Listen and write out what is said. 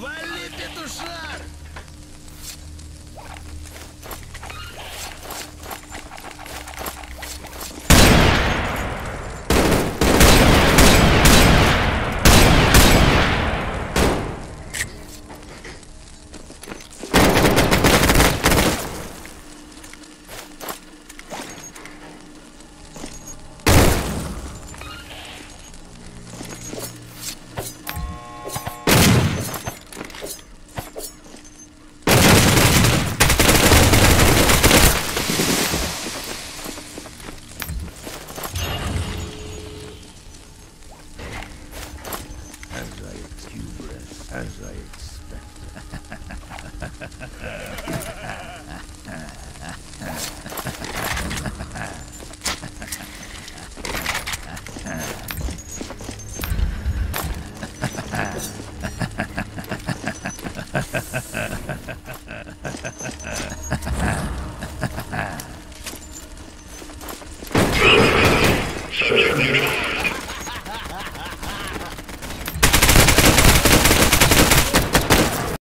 Вали, петушара! As I, hubris, as I expected. Search for.